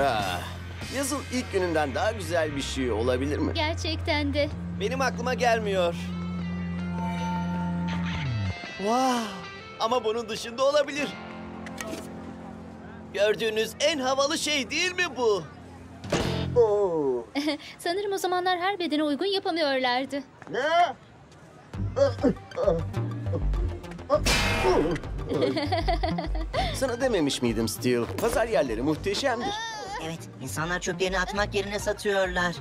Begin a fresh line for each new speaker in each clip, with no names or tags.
Ah, yazın ilk gününden daha güzel bir şey olabilir mi?
Gerçekten de.
Benim aklıma gelmiyor. Wow. Ama bunun dışında olabilir. Gördüğünüz en havalı şey değil mi bu?
Sanırım o zamanlar her bedene uygun yapamıyorlardı.
Sana dememiş miydim Steel? Pazar yerleri muhteşemdir.
Evet, insanlar çöplerini atmak yerine satıyorlar.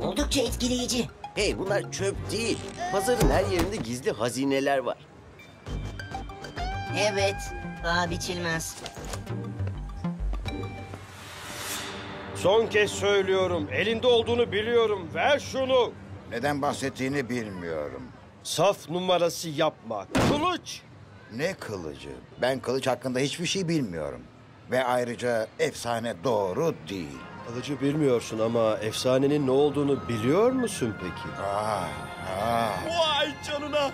Oldukça etkileyici.
Hey bunlar çöp değil. Pazarın her yerinde gizli hazineler var.
Evet, daha biçilmez.
Son kez söylüyorum. Elinde olduğunu biliyorum. Ver şunu.
Neden bahsettiğini bilmiyorum.
Saf numarası yapma. Kılıç.
Ne kılıcı? Ben kılıç hakkında hiçbir şey bilmiyorum. Ve ayrıca efsane doğru değil.
Kılıcı bilmiyorsun ama efsanenin ne olduğunu biliyor musun peki?
Ah, ah.
Vay canına.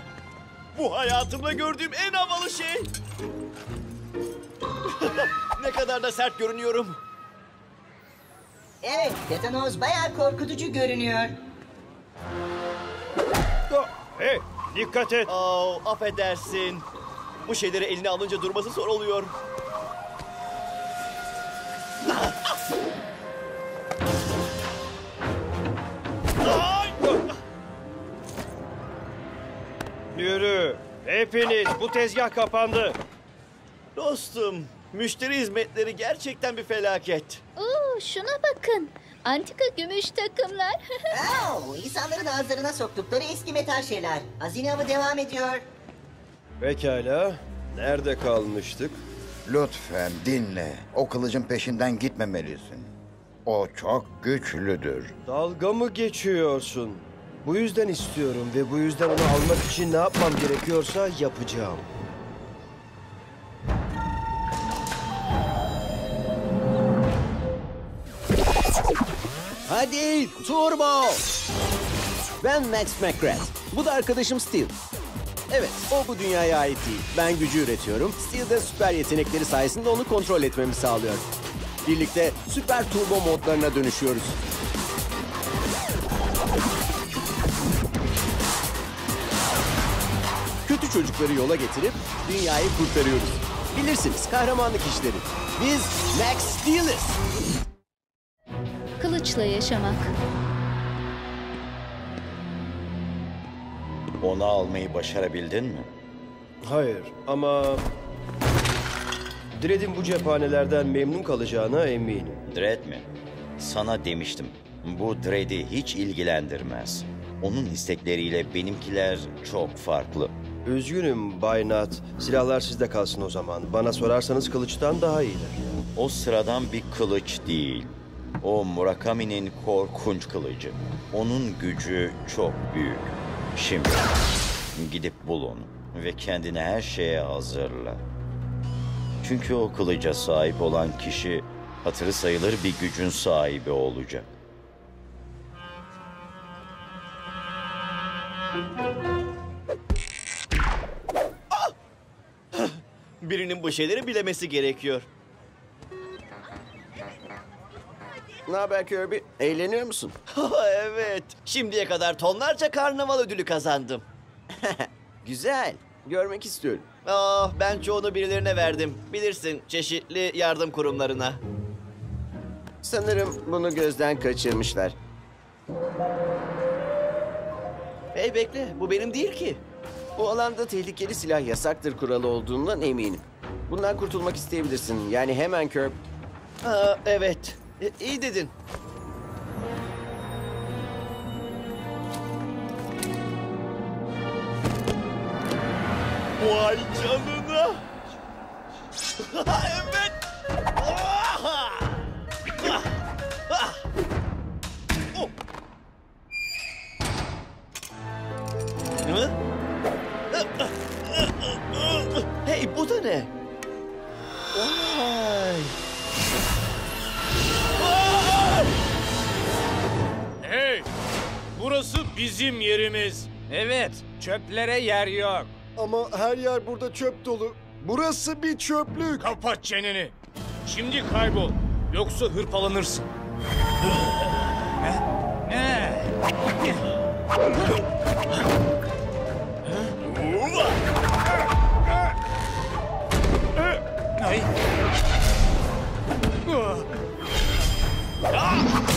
Bu hayatımda gördüğüm en havalı şey. ne kadar da sert görünüyorum.
Evet, tetanoz bayağı korkutucu görünüyor.
Ah, Hey dikkat et.
Oh, affedersin. Bu şeyleri eline alınca durması zor oluyor.
Yürü. Hepiniz bu tezgah kapandı.
Dostum, müşteri hizmetleri gerçekten bir felaket.
Oo, şuna bakın. Antika gümüş takımlar.
Oo, insanların ağızlarına soktukları eski metal şeyler. Hazine avı devam ediyor.
Pekala. Nerede kalmıştık?
Lütfen dinle. O kılıcın peşinden gitmemelisin. O çok güçlüdür.
Dalga mı geçiyorsun? Bu yüzden istiyorum ve bu yüzden onu almak için ne yapmam gerekiyorsa yapacağım.
Hadi turbo! Ben Max McGrath. Bu da arkadaşım Steel. Evet, o bu dünyaya ait değil. Ben gücü üretiyorum. Steel de süper yetenekleri sayesinde onu kontrol etmemi sağlıyor. Birlikte süper turbo modlarına dönüşüyoruz. Çocukları yola getirip dünyayı kurtarıyoruz. Bilirsiniz kahramanlık işleri. Biz Max Steel'iz.
Kılıçla yaşamak.
Onu almayı başarabildin mi?
Hayır ama... Dredd'in bu cephanelerden memnun kalacağına eminim.
Dredd mi? Sana demiştim. Bu Dredd'i hiç ilgilendirmez. Onun istekleriyle benimkiler çok farklı.
Üzgünüm Bay Nat. Silahlar sizde kalsın o zaman. Bana sorarsanız kılıçtan daha iyiler.
O sıradan bir kılıç değil. O Murakami'nin korkunç kılıcı. Onun gücü çok büyük. Şimdi gidip bul onu ve kendine her şeye hazırla. Çünkü o kılıca sahip olan kişi hatırı sayılır bir gücün sahibi olacak.
Birinin bu şeyleri bilemesi gerekiyor.
Ne haber Kirby? Eğleniyor musun?
evet, şimdiye kadar tonlarca karnaval ödülü kazandım.
Güzel. Görmek istiyorum.
Ah, ben çoğunu birilerine verdim. Bilirsin, çeşitli yardım kurumlarına.
Sanırım bunu gözden kaçırmışlar.
Hey bekle, bu benim değil ki.
Bu alanda tehlikeli silah yasaktır kuralı olduğundan eminim. Bundan kurtulmak isteyebilirsin. Yani hemen Kirby.
Aa, evet, E, iyi dedin. Vay canına. evet. Da ne? Vay!
Hey! Burası bizim yerimiz.
Evet, çöplere yer yok.
Ama her yer burada çöp dolu. Burası bir çöplük.
Kapat çeneni. Şimdi kaybol. Yoksa hırpalanırsın. 诶啊。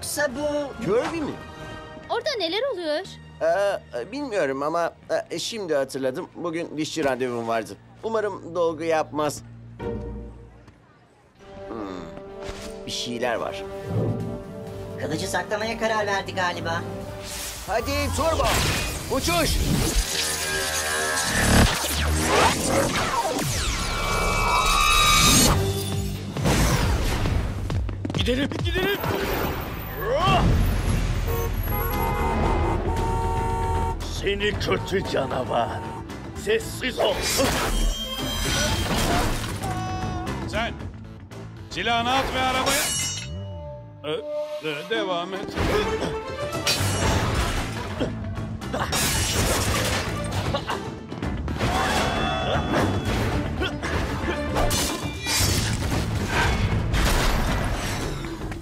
Yoksa bu...
Kirby mi?
Orada neler oluyor?
Ee, bilmiyorum ama e, şimdi hatırladım. Bugün dişçi randevum vardı. Umarım dolgu yapmaz. Hmm, bir şeyler var.
Kılıcı saklamaya karar verdi galiba.
Hadi turbo. Uçuş.
Gidelim, gidelim. Seni kötü canavar. Sessiz ol.
Sen silahını at ve arabaya... Ee, devam et.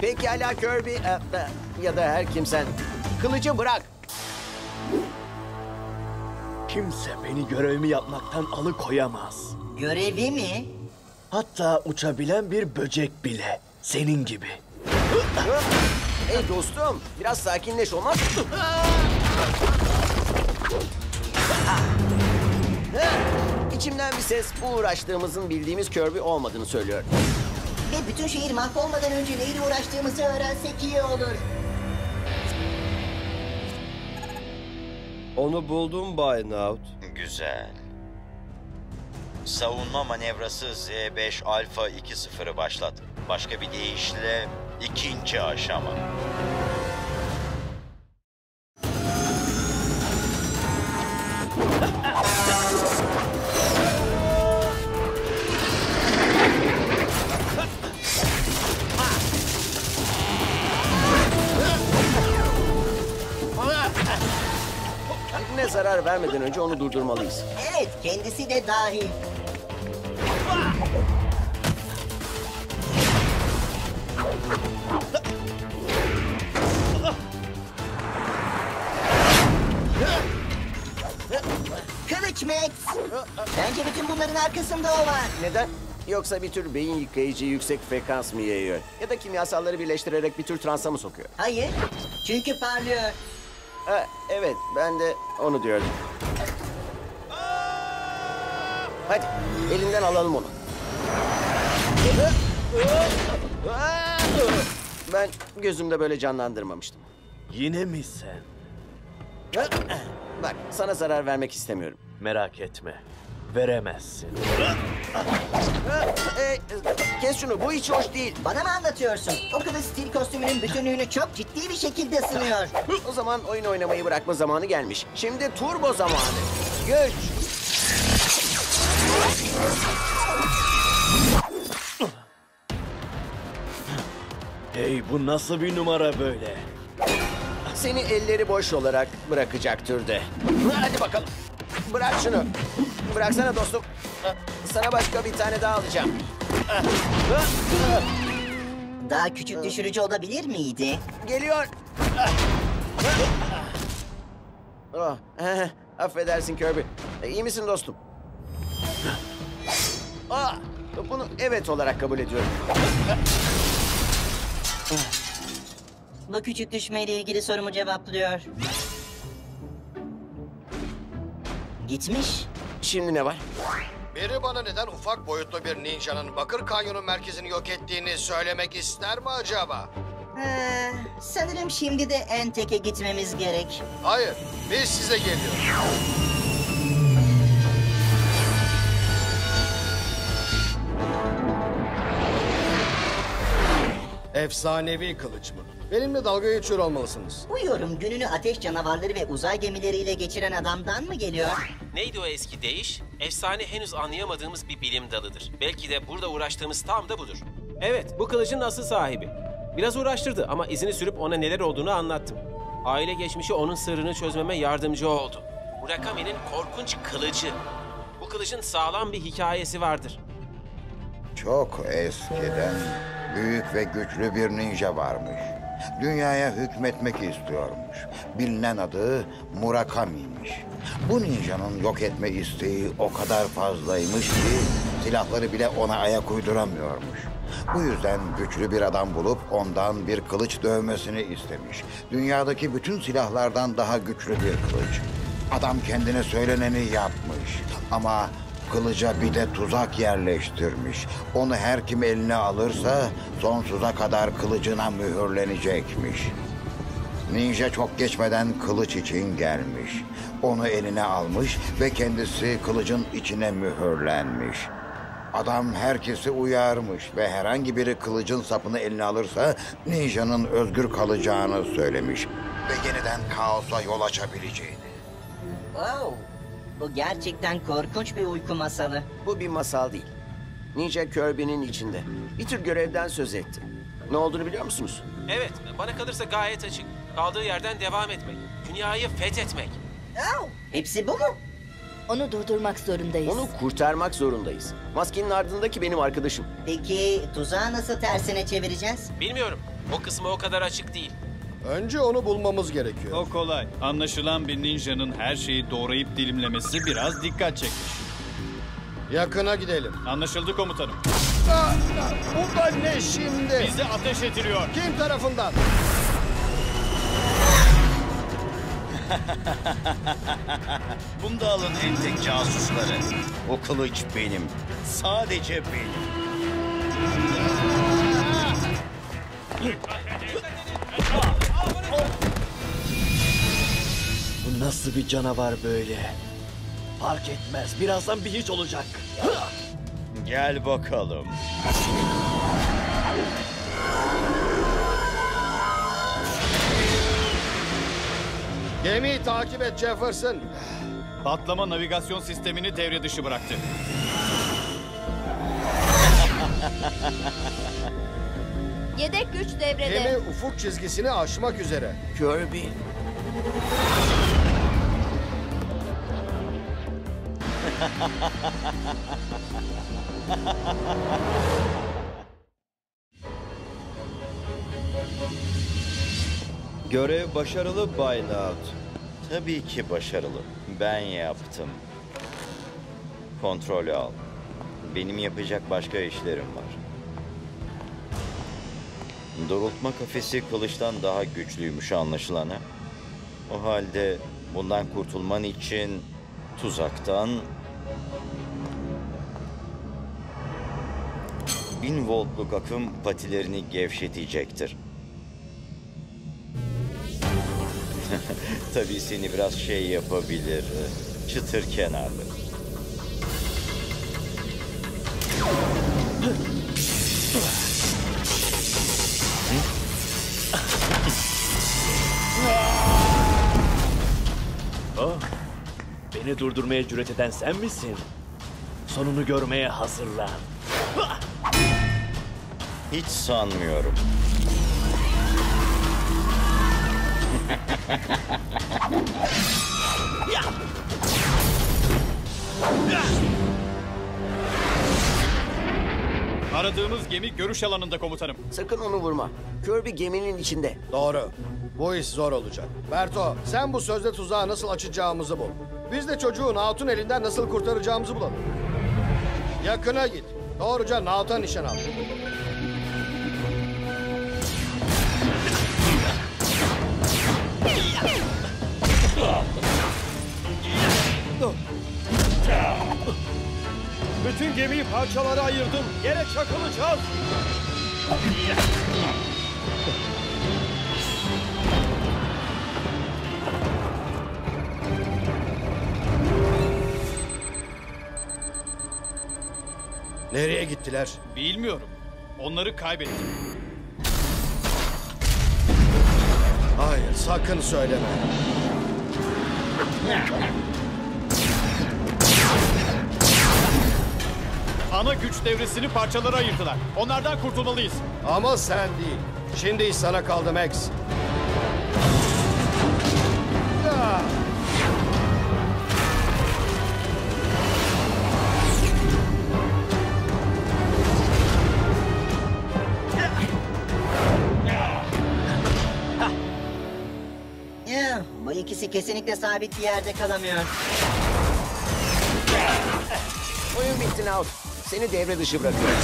Pekala Kirby. e, e, ya da her kimsen. Kılıcı bırak.
Kimse beni görevimi yapmaktan alıkoyamaz.
Görevi mi?
Hatta uçabilen bir böcek bile. Senin gibi.
Hey dostum, biraz sakinleş olmaz mı? İçimden bir ses bu uğraştığımızın bildiğimiz Kirby olmadığını söylüyor.
Ve bütün şehir mahvolmadan önce neyle uğraştığımızı öğrensek iyi olur.
Onu buldum Bay Naut.
Güzel. Savunma manevrası Z5 Alfa 2.0'ı başlat. Başka bir deyişle ikinci aşama.
Vermeden önce onu durdurmalıyız.
Evet, kendisi de dahil. Kılıç Max! Bence bütün bunların arkasında o var.
Neden? Yoksa bir tür beyin yıkayıcı yüksek frekans mı yayıyor? Ya da kimyasalları birleştirerek bir tür transa mı sokuyor?
Hayır, çünkü parlıyor.
Ha, evet, ben de onu diyordum. Hadi, elinden alalım onu. Ben gözümde böyle canlandırmamıştım.
Yine mi sen?
Bak, sana zarar vermek istemiyorum.
Merak etme. Veremezsin.
Ee, kes şunu, bu hiç hoş değil.
Bana mı anlatıyorsun? O kılıç stil kostümünün bütünlüğünü çok ciddi bir şekilde sınıyor.
O zaman oyun oynamayı bırakma zamanı gelmiş. Şimdi turbo zamanı. Güç.
Hey bu nasıl bir numara böyle?
Seni elleri boş olarak bırakacak türde. Hadi bakalım. Bırak şunu. Bıraksana dostum. Sana başka bir tane daha alacağım.
Daha küçük düşürücü olabilir miydi?
Geliyor. Oh, affedersin Kirby. İyi misin dostum? Aa, bunu evet olarak kabul ediyorum.
Bu küçük düşmeyle ilgili sorumu cevaplıyor. Gitmiş.
Şimdi ne var?
Biri bana neden ufak boyutlu bir ninjanın Bakır Kanyonu merkezini yok ettiğini söylemek ister mi acaba?
Ee, sanırım şimdi de Entek'e gitmemiz gerek.
Hayır, biz size geliyoruz. Efsanevi kılıç mı? Benimle dalga geçiyor olmalısınız.
Bu yorum gününü ateş canavarları ve uzay gemileriyle geçiren adamdan mı geliyor?
Neydi o eski deyiş? Efsane henüz anlayamadığımız bir bilim dalıdır. Belki de burada uğraştığımız tam da budur. Evet, bu kılıcın asıl sahibi. Biraz uğraştırdı ama izini sürüp ona neler olduğunu anlattım. Aile geçmişi onun sırrını çözmeme yardımcı oldu. Murakami'nin korkunç kılıcı. Bu kılıcın sağlam bir hikayesi vardır.
Çok eskiden büyük ve güçlü bir ninja varmış. Dünyaya hükmetmek istiyormuş. Bilinen adı Murakami'ymiş. Bu ninjanın yok etme isteği o kadar fazlaymış ki silahları bile ona ayak uyduramıyormuş. Bu yüzden güçlü bir adam bulup ondan bir kılıç dövmesini istemiş. Dünyadaki bütün silahlardan daha güçlü bir kılıç. Adam kendine söyleneni yapmış ama kılıca bir de tuzak yerleştirmiş. Onu her kim eline alırsa sonsuza kadar kılıcına mühürlenecekmiş. Ninja çok geçmeden kılıç için gelmiş. Onu eline almış ve kendisi kılıcın içine mühürlenmiş. Adam herkesi uyarmış ve herhangi biri kılıcın sapını eline alırsa ninjanın özgür kalacağını söylemiş. Ve yeniden kaosa yol açabileceğini.
Wow. Bu gerçekten korkunç bir uyku masalı.
Bu bir masal değil. Ninja Kirby'nin içinde. Bir tür görevden söz etti. Ne olduğunu biliyor musunuz?
Evet, bana kalırsa gayet açık. Kaldığı yerden devam etmek. Dünyayı fethetmek.
Hepsi bu mu?
Onu durdurmak zorundayız.
Onu kurtarmak zorundayız. Maskenin ardındaki benim arkadaşım.
Peki tuzağı nasıl tersine çevireceğiz?
Bilmiyorum. O kısmı o kadar açık değil.
Önce onu bulmamız gerekiyor.
O kolay. Anlaşılan bir ninjanın her şeyi doğrayıp dilimlemesi biraz dikkat çekmiş.
Yakına gidelim.
Anlaşıldı komutanım.
Bu da ne şimdi?
Bize ateş ediliyor.
Kim tarafından?
Bunda alın en tek casusları. O kılıç benim. Sadece benim.
Bu nasıl bir canavar böyle? Fark etmez. Birazdan bir hiç olacak.
Gel bakalım.
Gemiyi takip et Jefferson.
Patlama navigasyon sistemini devre dışı bıraktı.
Yedek güç devrede.
Gemi ufuk çizgisini aşmak üzere.
Kirby.
Görev başarılı Bay Naut.
Tabii ki başarılı. Ben yaptım. Kontrolü al. Benim yapacak başka işlerim var. Doğrultma kafesi kılıçtan daha güçlüymüş anlaşılan? O halde bundan kurtulman için tuzaktan... Bin voltluk akım patilerini gevşetecektir. Tabii seni biraz şey yapabilir. Çıtır kenarlı.
Beni durdurmaya cüret eden sen misin? Sonunu görmeye hazırlan.
Hiç sanmıyorum.
Aradığımız gemi görüş alanında komutanım.
Sakın onu vurma. Kirby geminin içinde.
Doğru. Bu iş zor olacak. Berto, sen bu sözde tuzağı nasıl açacağımızı bul. Biz de çocuğu Naut'un elinden nasıl kurtaracağımızı bulalım. Yakına git. Doğruca Naut'a nişan al.
gemiyi parçalara ayırdım. Yere çakılacağız.
Nereye gittiler?
Bilmiyorum. Onları kaybettim.
Hayır, sakın söyleme.
Ana güç devresini parçalara ayırdılar. Onlardan kurtulmalıyız.
Ama sen değil. Şimdi iş sana kaldı Max.
Ya, bu ikisi kesinlikle sabit bir yerde kalamıyor.
Oyun bitti Naut. Seni devre dışı bırakıyorum.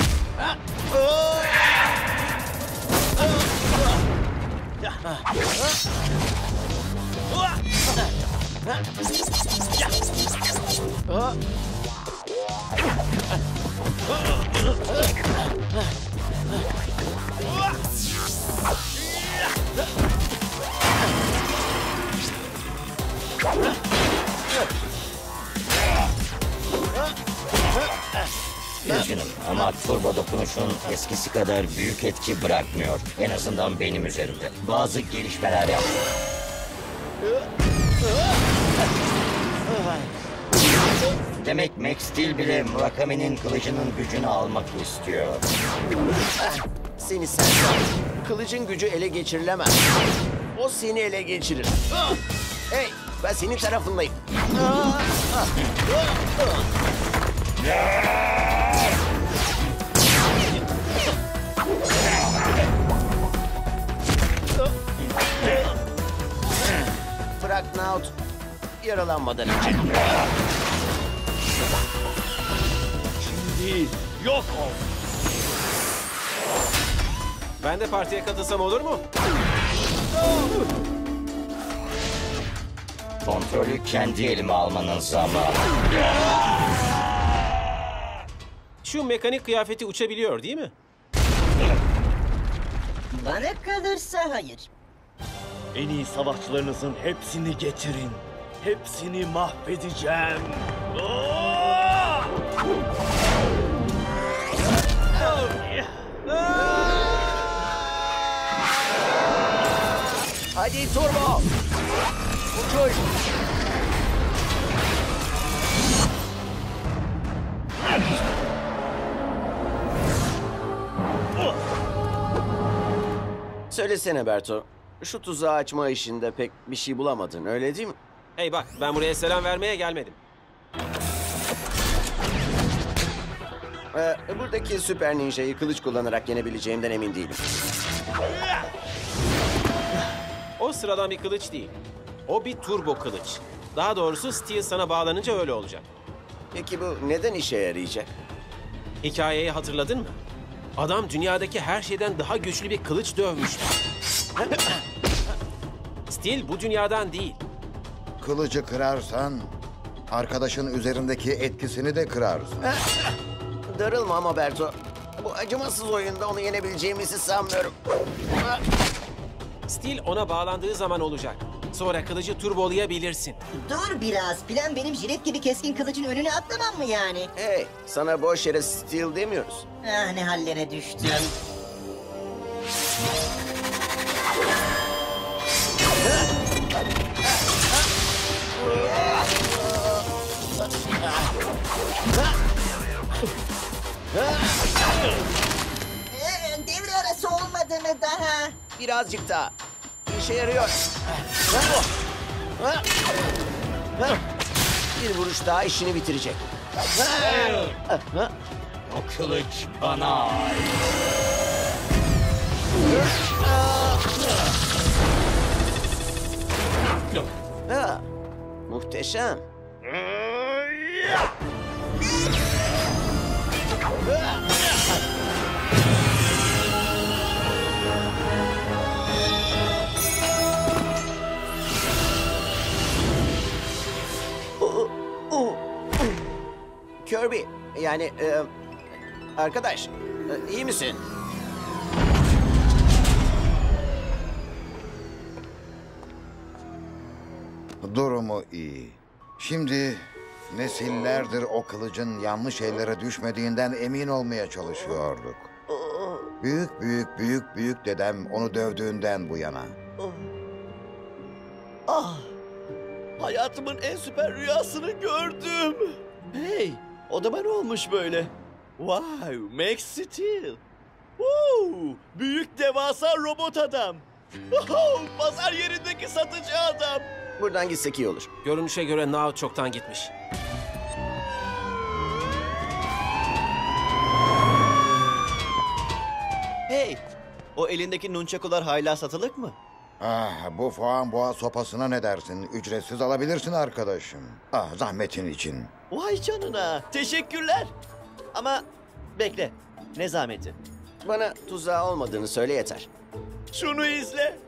Üzgünüm ama turbo dokunuşun eskisi kadar büyük etki bırakmıyor. En azından benim üzerimde. Bazı gelişmeler yaptı. Demek Max Steel bile Murakami'nin kılıcının gücünü almak istiyor.
Seni sen Kılıcın gücü ele geçirilemez. O seni ele geçirir. Hey ben senin tarafındayım. Bırak Naut. Yaralanmadan önce.
Şimdi yok ol.
Ben de partiye katılsam olur mu?
Kontrolü kendi elime almanın zamanı.
Şu mekanik kıyafeti uçabiliyor değil mi?
Bana kalırsa hayır.
En iyi savaşçılarınızın hepsini getirin. Hepsini mahvedeceğim. Aa!
Hadi turbo. Uçuş. Söylesene Berto. Şu tuzağı açma işinde pek bir şey bulamadın öyle değil mi?
Hey bak ben buraya selam vermeye gelmedim.
Ee, buradaki süper ninjayı kılıç kullanarak yenebileceğimden emin değilim.
O sıradan bir kılıç değil. O bir turbo kılıç. Daha doğrusu Steel sana bağlanınca öyle olacak.
Peki bu neden işe yarayacak?
Hikayeyi hatırladın mı? Adam dünyadaki her şeyden daha güçlü bir kılıç dövmüştü. Steel bu dünyadan değil.
Kılıcı kırarsan arkadaşın üzerindeki etkisini de kırarsın.
Darılma ama Berto. Bu acımasız oyunda onu yenebileceğimizi sanmıyorum.
Steel ona bağlandığı zaman olacak. Sonra kılıcı turbolayabilirsin.
Dur biraz. Plan benim jilet gibi keskin kılıcın önüne atlamam mı yani?
Hey, sana boş yere steel demiyoruz.
Ah ne hallere düştüm. Ee, devre arası olmadı mı daha?
Birazcık daha. İşe yarıyor. Bir vuruş daha işini bitirecek.
O kılıç bana ait.
Ha, muhteşem. Kirby, yani e, arkadaş, e, iyi misin?
Durumu iyi. Şimdi nesillerdir o kılıcın yanlış ellere düşmediğinden emin olmaya çalışıyorduk. Büyük büyük büyük büyük dedem onu dövdüğünden bu yana.
Ah! Hayatımın en süper rüyasını gördüm. Hey! Odama ne olmuş böyle? Wow! Max Steel! Woo! Büyük devasa robot adam! Pazar yerindeki satıcı adam!
Buradan gitsek iyi olur.
Görünüşe göre Nao çoktan gitmiş.
Hey! O elindeki nunchakular hala satılık mı?
Ah, bu Fuan Boğa sopasına ne dersin? Ücretsiz alabilirsin arkadaşım. Ah, zahmetin için.
Vay canına! Teşekkürler! Ama bekle. Ne zahmeti?
Bana tuzağı olmadığını söyle yeter.
Şunu izle.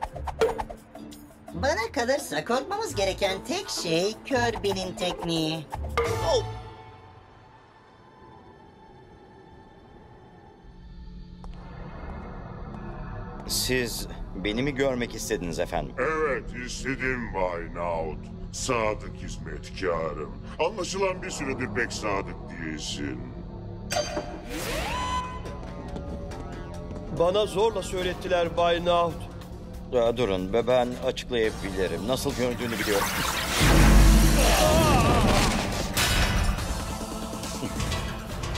Bana kalırsa korkmamız gereken tek şey Kirby'nin tekniği.
Oh!
Siz beni mi görmek istediniz efendim?
Evet istedim Bay Naut. Sadık hizmetkarım. Anlaşılan bir süredir pek sadık değilsin.
Bana zorla söylettiler Bay Naut.
Aa, durun ve ben açıklayabilirim. Nasıl göründüğünü biliyorum.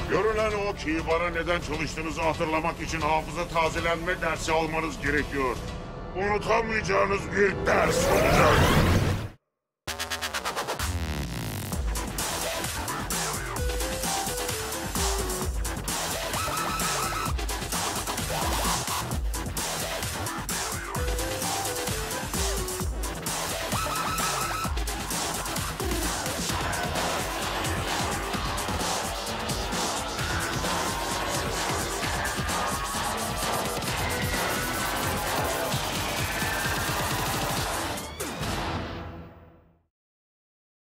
Görünen o ki neden çalıştığınızı hatırlamak için hafıza tazelenme dersi almanız gerekiyor. Unutamayacağınız bir ders olacak.